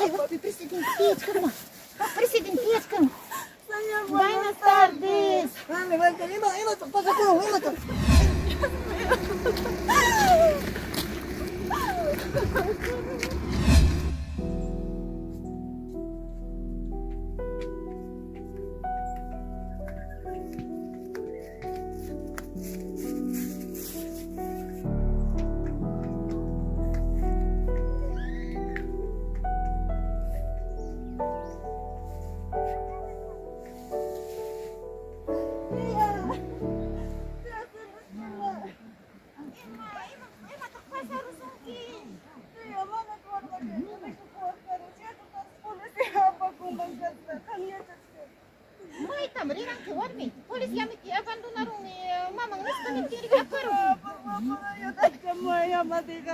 Ой, присоединь печку. Присоединь печку. Дай на тардис. Маме, ванка, има, има, покажу, има там. Thank you.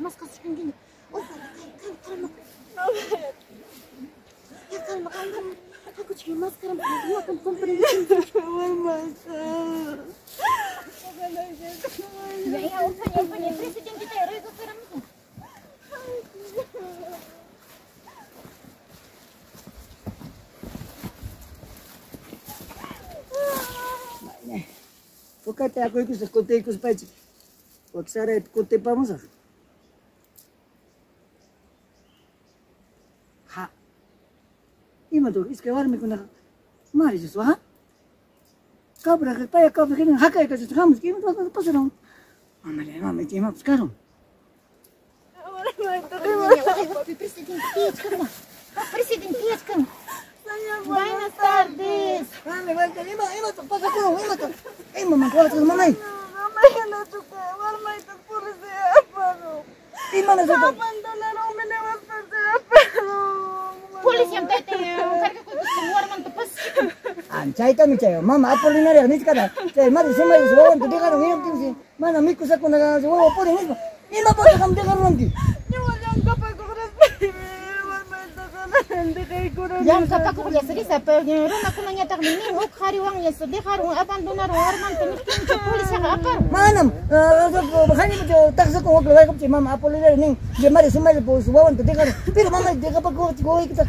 maska çıkın gidin. Oh, kalma, kalma, kalma. Ya kalma, kalma. Kalk uçuyor, maskaram. Kalma, kalma, kalma. Olmaz. Ben ya ortaya yapın, yapın. Κάτι άκουγε και σα κοντέκου πέτσε. Ο ξέρετε, κοντέ πάμε σα. إيمدو إسكا وارمي كنا ما رجس وها كابرا غطايا كابرا كنا هكا يكا جت خامس كيما تبقى تبصرهم ماما لي ماما كيما بسكارهم Presidente Pietkan. Buenas tardes. Mami, vuelta, ima, ima, tu pasa con, ima, tu. Ima, man, cuál es tu mamá? Mamá, ya no tu, cuál me tu por ese aparo. Ima, no tu. 안 차있다면 차요. 마마 앞으로 나리야 미치까다. 자, 마도 생각이 좋은 또 내가 왜 없든지. 마나 믿고 잡고 나가서 와 버리 믿고. 이마 버리 가면 내가 그런디. Yang kata aku punya sedih yang orang aku nanya tak ini mau hari ya sedih hari apa donar uang orang tuh miskin ke polis yang apa? Mana? Bukan itu tak sekolah keluar ke cuma apa lihat ini dia dengar. Tapi mama dia kapan kau kau ikut tak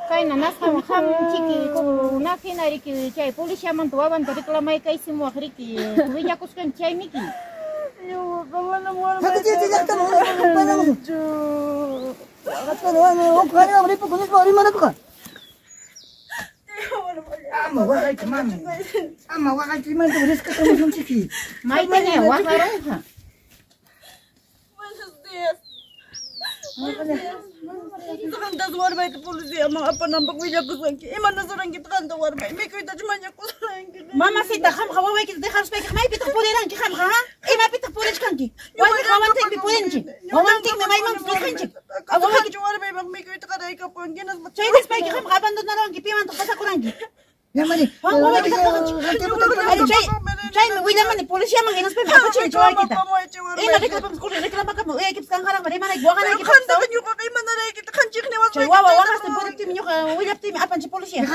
Kaina nasqam hamun chiki kuna hina riki chay policíamanta wawanta reclamaykaisimi waq riki wiñakusqanki chaymiki. Ama waqayki mami, ama waqayki imanta risqatramushunchiki. Maytaña waqarunqa. Buenos días. Sakanta sa warbay to polisi ang apa nampak wajah ko sa ki. Iman na sarang kita kanta warbay. May kuita chman niya. Mama si dakham khawaway kita harus spek khmay pitak puliran ki kham kha. Ima pitak puliran kan ki. Wan ki khawan tik puliran ki. Wan tik me may mam spek khan ki. Awal ki warbay bak piman to khasa. Yamani, wala kita. Chay, uy naman ni pulis yamang Ini pa mga chiri chori kita. Eh, mari kita pam skuli, reklama ka mo. Eh, kips kang harang, mari man igwa ka lagi. Kan kita kan chik ni wat. Chay, wawa wakas tim nyo ka, uy lap tim apan si pulis ya.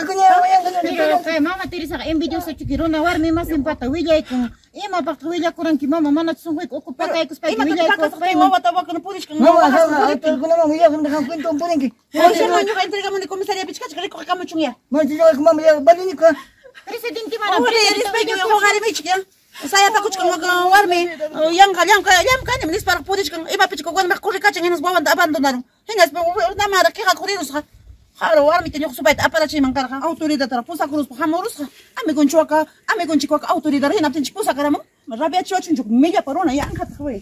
Mama tiri sa em video sa chikiro na war may mas impata, uy Има пак луѓе коран ки мама мана сум хуј оку пака еку спаки луѓе еку спаки мама тава кон пуришка мама хас пуришка кон мама ја кон хан кон тон пуринки Ојше ма њуга интрега ма комисарија пичка чека реко камо чуња Ма ти ја мама ја бали ника Пресетин ти мана Оре ја спаки ја хогари мичка Saya paku cikang magang warmi, yang kalian kaya yang kan ini separuh putih cikang, iba picik kau kan mak kuri kacang ini sebuah bandar bandar narung, hingga sebuah nama ada kira kuri nusa. warmitini supayta aparachiman karqa autoridadtara pusakuruspa hamurusqa amikunchiwaqa amikunchikwaqa autoridad hinaptinchik pusakaraman rabiachiwachunchuk millapa runa ya anqata wey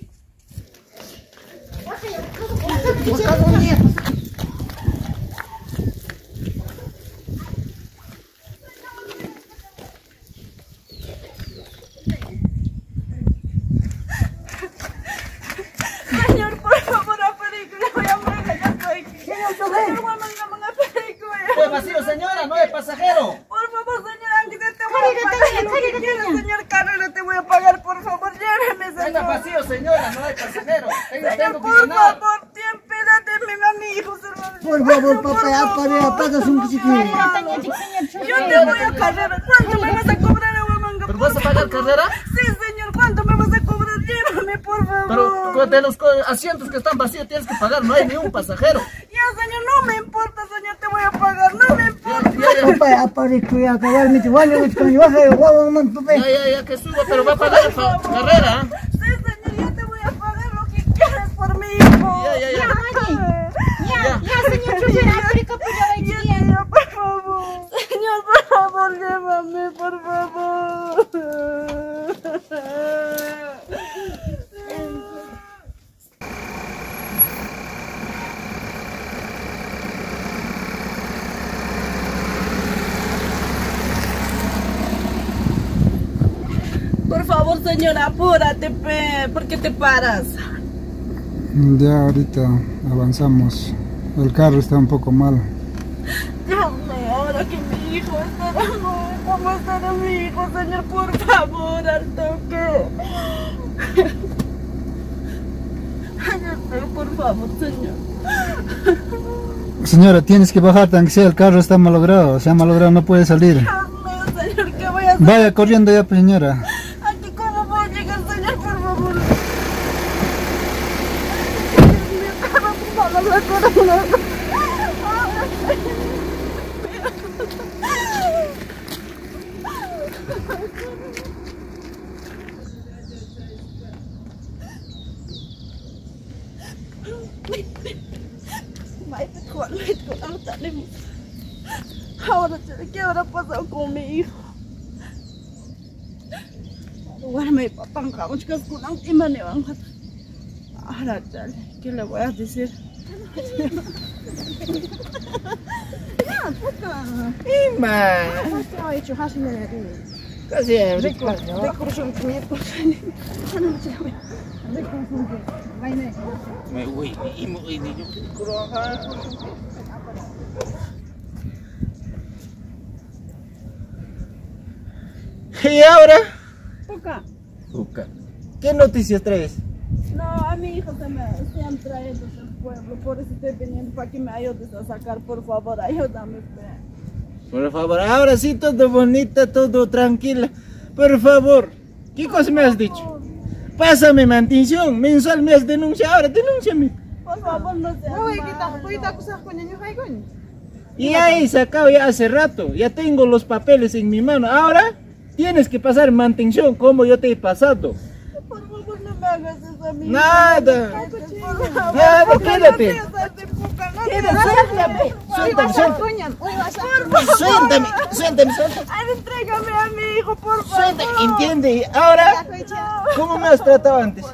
¡Es vacío, señora! ¡No es pasajero! Por favor, señor Ángel, te voy a pagar lo que quieras, señor Carrera, te voy a pagar, por favor, lléveme, ¡Venga, señor. vacío, señora! ¡No es pasajero! Señor, por favor, ten piedad de mi amigo, hermano. Por favor, papá, apare, apagas un chiquito. Yo te voy a cargar. ¿Cuánto me vas a cobrar, agua manga? ¿Pero vas a pagar carrera? Sí, señor, ¿cuánto me vas a cobrar? Llévame, por favor. Pero de los asientos que están vacíos tienes que pagar, no hay ni un pasajero. Ya, ya, ya, que suba, pero va a pagar fa- carrera. ¿eh? Sí, señor, yo te voy a pagar lo que quieras por mi hijo. Ya, ya, ya. Ya, ya, señor chofer, África, pues ya Ya, va a ya, por favor. Señor, por favor, llévame, por favor. Por favor, señora, apúrate, pe. ¿Por qué te paras? Ya ahorita avanzamos. El carro está un poco mal. Dame ahora que mi hijo estará mal. ¿Cómo estará mi hijo, señor? Por favor, al toque. Ay, por favor, señor. Señora, tienes que bajar, tan que sea el carro está malogrado. Se ha malogrado, no puede salir. Mío, señor, ¿qué voy a hacer? Vaya corriendo ya, pues, señora. ¿Cómo puedo hablar con él? Maite, ¿cuál es tu alta de Ahora, ¿qué habrá pasado ¿Qué ha hecho? Hashi me le digo. casi Rico, rico, son miércoles. Rico, son que... Vaina. Me voy, y me voy, niño. ¿Y ahora? Poca. Uca. ¿Qué noticias traes? No, a mi hijo se me se han traído pueblo, por eso estoy viniendo para que me ayudes a sacar, por favor, ayúdame. Por favor, ahora sí todo bonita, todo tranquila. Por favor, ¿qué cosa me has dicho? Pásame mantención, mensual me has denunciado, ahora denúnciame. Por favor, no seas malo. Y ahí sacado ya hace rato, ya tengo los papeles en mi mano. Ahora tienes que pasar mantención como yo te he pasado. Por favor, no me hagas eso. Nada. Nada, quédate. suéltame, suéltame, suéltame. Suéltame, suéltame, entrégame a mi hijo, por favor. Suéltame, entiende. Ahora, ¿cómo me has tratado antes?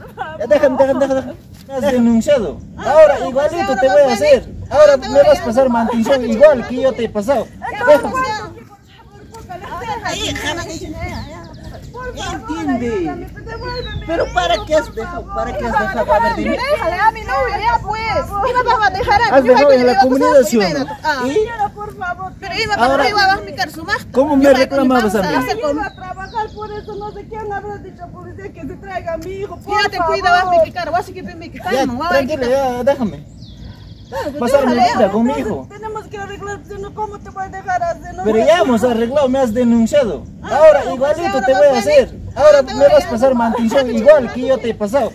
Déjame, déjame, déjame. Me has denunciado. Ahora igualito te voy a hacer. Ahora me vas a pasar mantención igual que yo te he pasado. Déjame. Entiende. Pero ¿para qué has dejado? ¿Para qué has dejado? A ver, dime. Déjale a mi novio, ya pues. ¿Qué me vas a dejar a Has mí? Yo dejado en la mi comunidad, ¿sí. Ah. Señora, por favor. Pero iba arriba, vas a maja. ¿Cómo me mi reclamabas a mí? Yo iba a trabajar por eso, no sé quién habrá dicho policía que se traiga a mi hijo, por Quédate, favor. cuida, vas a picar, vas a que me Ya, calma, vas a tranquila, quitar. Pasar mi vida con mi hijo. Tenemos que arreglar, no, ¿cómo te voy a dejar hacer? No Pero me- ya hemos arreglado, me has denunciado. Ahora igualito te voy a hacer. Ahora me vas a pasar mantención igual que yo te he pasado.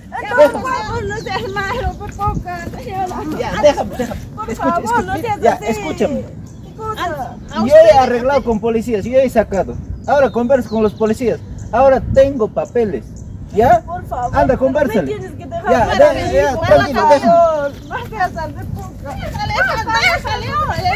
Por favor, no seas malo, por poca, señora. Ya, déjame, déjame. Por favor, no seas Ya, así. escúchame. ¿Qué cosa? Yo he arreglado con policías, yo he sacado. Ahora converso con los policías. Ahora tengo papeles. ¿Ya? Por favor. Anda, conversale. Me tienes que dejar Ya, ya, ya, hijo, tranquilo, por déjame. favor. No seas Eu falei, falei, falei, falei,